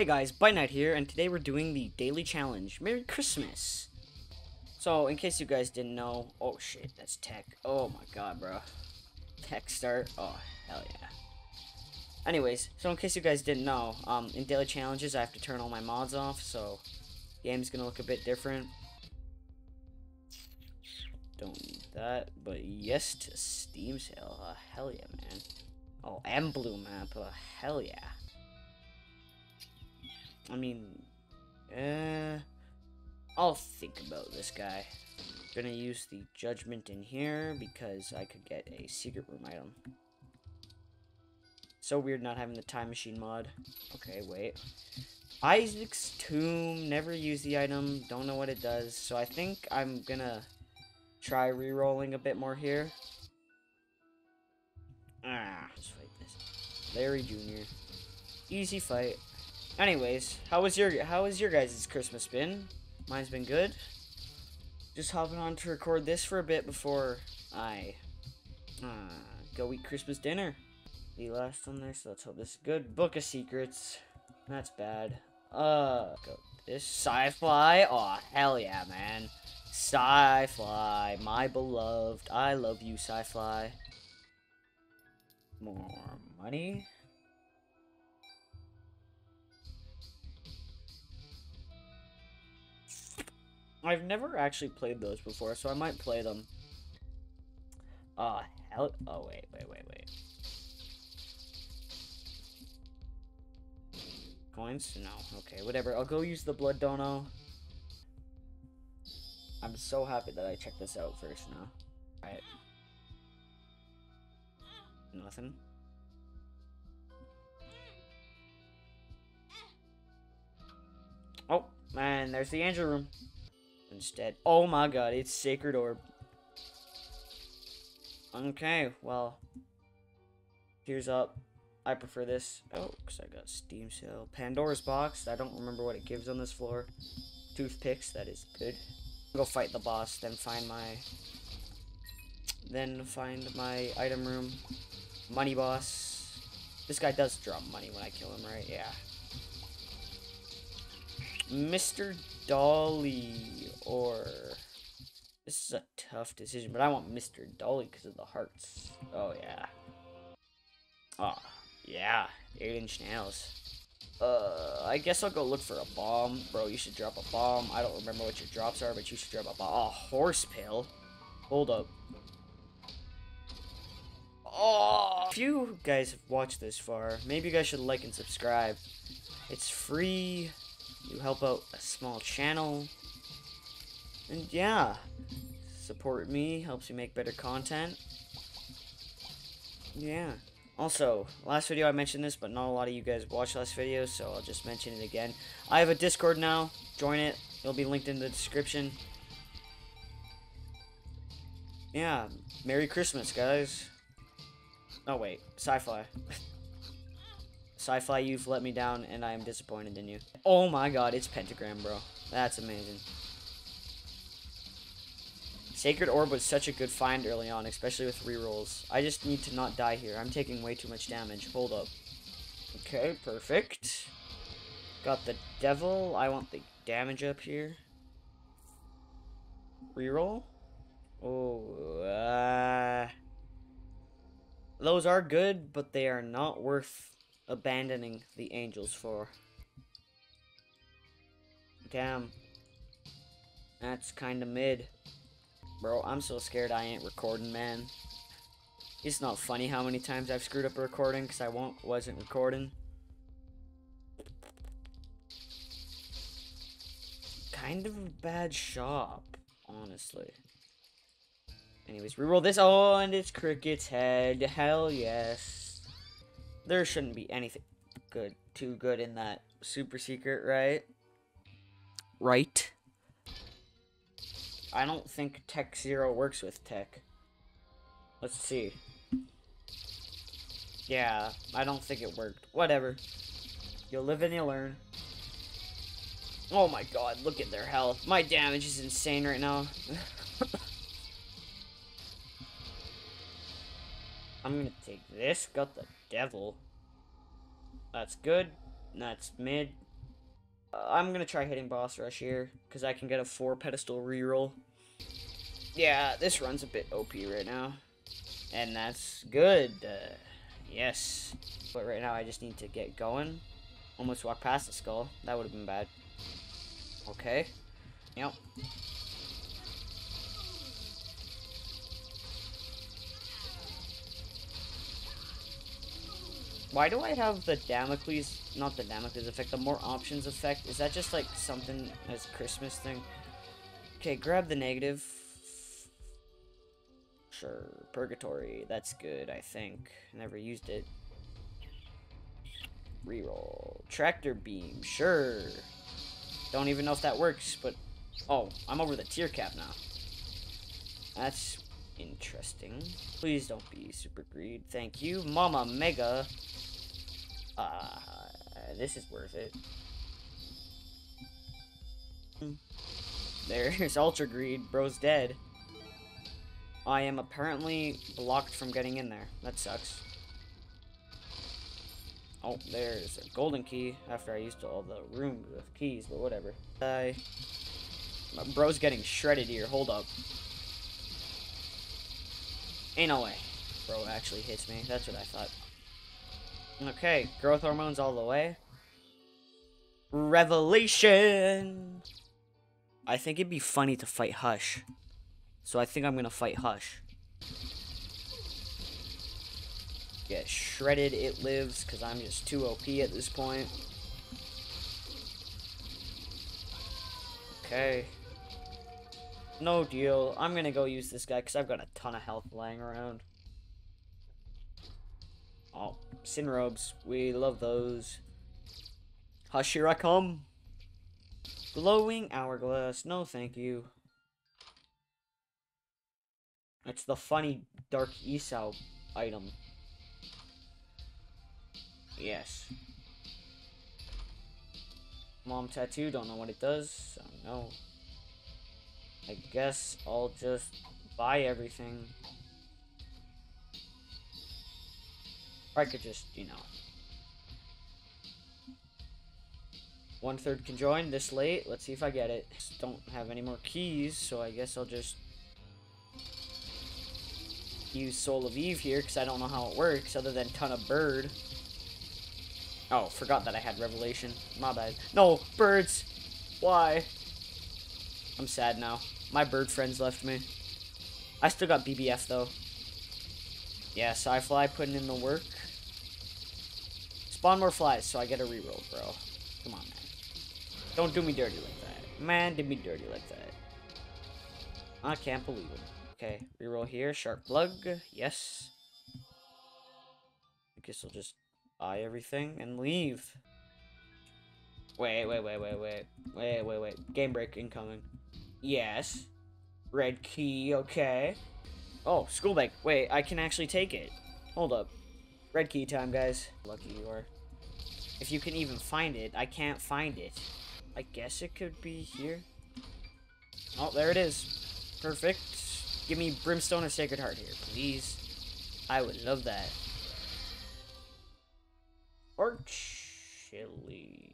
Hey guys, ByteKnite here, and today we're doing the daily challenge. Merry Christmas! So, in case you guys didn't know, oh shit, that's tech. Oh my god, bro. Tech start. Oh, hell yeah. Anyways, so in case you guys didn't know, um, in daily challenges I have to turn all my mods off, so game's gonna look a bit different. Don't need that, but yes to Steam sale. Uh, hell yeah, man. Oh, and blue map. Uh, hell yeah. I mean, uh, I'll think about this guy. Gonna use the judgment in here because I could get a secret room item. So weird not having the time machine mod. Okay, wait. Isaac's tomb, never use the item, don't know what it does, so I think I'm gonna try re-rolling a bit more here. Ah, let's fight this. Larry Jr. Easy fight. Anyways, how was your how was your guys' Christmas been? Mine's been good. Just hopping on to record this for a bit before I uh, go eat Christmas dinner. The last one there, so let's hope this is good. Book of Secrets. That's bad. Uh, go this sci-fi. Oh hell yeah, man. Sci-fi, my beloved. I love you, sci-fi. More money. I've never actually played those before, so I might play them. Uh, hell. Oh, wait, wait, wait, wait. Coins? No. Okay, whatever. I'll go use the blood dono. I'm so happy that I checked this out first now. Alright. Nothing. Oh, man, there's the angel room instead. Oh my god, it's Sacred Orb. Okay, well, here's up. I prefer this. Oh, because I got Steam Sale. Pandora's Box. I don't remember what it gives on this floor. Toothpicks. That is good. Go fight the boss, then find my... Then find my item room. Money boss. This guy does drop money when I kill him, right? Yeah. Mr. Dolly or this is a tough decision, but I want Mr. Dolly because of the hearts. Oh yeah. Oh yeah, eight inch nails. Uh, I guess I'll go look for a bomb, bro. You should drop a bomb. I don't remember what your drops are, but you should drop a bomb. Oh, horse pill. Hold up. Oh, if you guys have watched this far, maybe you guys should like and subscribe. It's free. You help out a small channel. And yeah, support me, helps me make better content. Yeah. Also, last video I mentioned this, but not a lot of you guys watched last video, so I'll just mention it again. I have a Discord now. Join it. It'll be linked in the description. Yeah. Merry Christmas, guys. Oh, wait. Sci-fi. Sci-fi, you've let me down, and I am disappointed in you. Oh my god, it's Pentagram, bro. That's amazing. Sacred Orb was such a good find early on, especially with rerolls. I just need to not die here. I'm taking way too much damage. Hold up. Okay, perfect. Got the Devil. I want the damage up here. Reroll. Oh, uh... Those are good, but they are not worth abandoning the angels for. Damn. That's kinda mid. Bro, I'm so scared I ain't recording, man. It's not funny how many times I've screwed up a recording because I won't, wasn't recording. Kind of a bad shop, honestly. Anyways, reroll this. Oh, and it's Cricket's head. Hell yes there shouldn't be anything good, too good in that super secret, right? Right? I don't think Tech Zero works with Tech. Let's see. Yeah, I don't think it worked. Whatever. You'll live and you'll learn. Oh my god, look at their health. My damage is insane right now. I'm gonna take this. Got the devil. That's good. That's mid. I'm gonna try hitting boss rush here because I can get a four pedestal reroll. Yeah, this run's a bit OP right now, and that's good. Uh, yes, but right now I just need to get going. Almost walk past the skull. That would have been bad. Okay. Yep. Why do I have the Damocles, not the Damocles effect, the more options effect? Is that just like something as Christmas thing? Okay, grab the negative. Sure, Purgatory, that's good, I think. Never used it. Reroll. Tractor Beam, sure. Don't even know if that works, but... Oh, I'm over the tier cap now. That's interesting. Please don't be super greed. Thank you. Mama Mega. Uh, this is worth it. There's Ultra Greed. Bro's dead. I am apparently blocked from getting in there. That sucks. Oh, there's a golden key after I used all the rooms with keys, but whatever. Uh, bro's getting shredded here. Hold up. Ain't no way. Bro actually hits me. That's what I thought. Okay, growth hormones all the way. Revelation! I think it'd be funny to fight Hush. So I think I'm gonna fight Hush. Get shredded, it lives, because I'm just too OP at this point. Okay. No deal. I'm gonna go use this guy, because I've got a ton of health lying around. Oh, sin robes. We love those. Hush, here I come. Glowing hourglass. No, thank you. It's the funny Dark Esau item. Yes. Mom tattoo, don't know what it does, so no. I guess I'll just buy everything. Or I could just, you know. One third can join this late. Let's see if I get it. Just don't have any more keys, so I guess I'll just use Soul of Eve here because I don't know how it works other than ton of bird. Oh, forgot that I had Revelation. My bad. No, birds. Why? I'm sad now. My bird friends left me. I still got BBF though. Yeah, Psy Fly putting in the work. Spawn more flies so I get a reroll, bro. Come on, man. Don't do me dirty like that. Man, did me dirty like that. I can't believe it. Okay, reroll here. Sharp plug. Yes. I guess I'll just buy everything and leave. Wait, wait, wait, wait, wait. Wait, wait, wait. Game break incoming. Yes. Red key, okay. Oh, school. Wait, I can actually take it. Hold up. Red key time, guys. Lucky you are. If you can even find it, I can't find it. I guess it could be here. Oh, there it is. Perfect. Give me Brimstone or Sacred Heart here, please. I would love that. Or chili.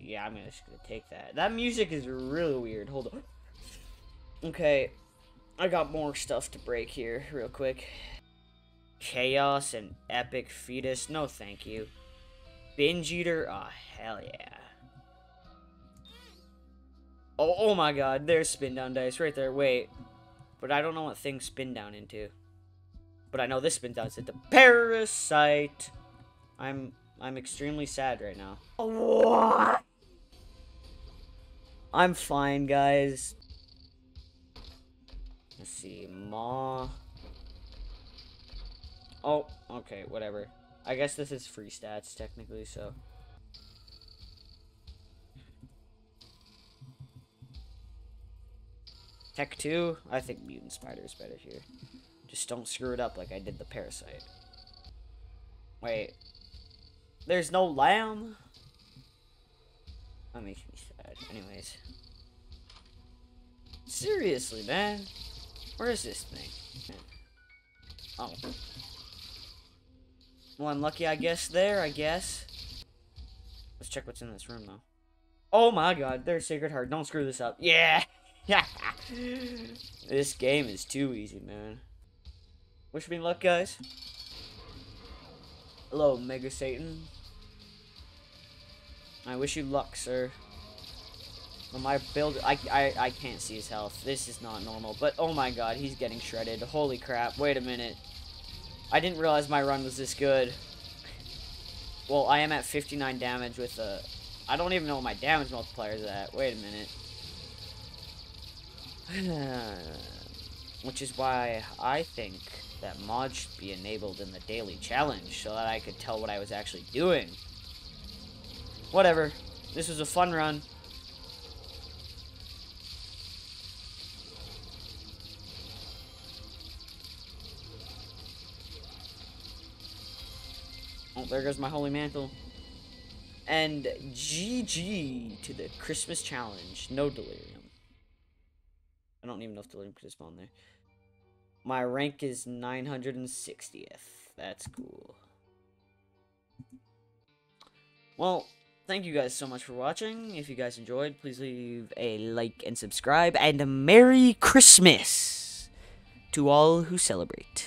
Yeah, I'm just gonna take that. That music is really weird. Hold on. Okay, I got more stuff to break here, real quick. Chaos and Epic Fetus. No, thank you. Binge Eater. Oh, hell yeah. Oh, oh my god, there's spin down dice right there. Wait. But I don't know what things spin down into. But I know this spin down into Parasite. I'm I'm extremely sad right now. What? I'm fine, guys. Let's see, Ma. Oh, okay, whatever. I guess this is free stats, technically, so. Tech 2, I think Mutant Spider is better here. Just don't screw it up like I did the Parasite. Wait. There's no lamb? That makes me sad. Anyways. Seriously, man. Where is this thing? Oh. Well, lucky, I guess, there, I guess. Let's check what's in this room, though. Oh my god, there's Sacred Heart. Don't screw this up. Yeah! this game is too easy, man. Wish me luck, guys. Hello, Mega Satan. I wish you luck, sir. But my build, I, I, I can't see his health. This is not normal. But, oh my god, he's getting shredded. Holy crap. Wait a minute. I didn't realize my run was this good. Well, I am at 59 damage with a... I don't even know what my damage multiplier is at. Wait a minute. Which is why I think that mod should be enabled in the daily challenge so that I could tell what I was actually doing. Whatever. This was a fun run. There goes my holy mantle. And GG to the Christmas challenge. No delirium. I don't even know if delirium could spawn there. My rank is 960th. That's cool. Well, thank you guys so much for watching. If you guys enjoyed, please leave a like and subscribe. And a Merry Christmas to all who celebrate.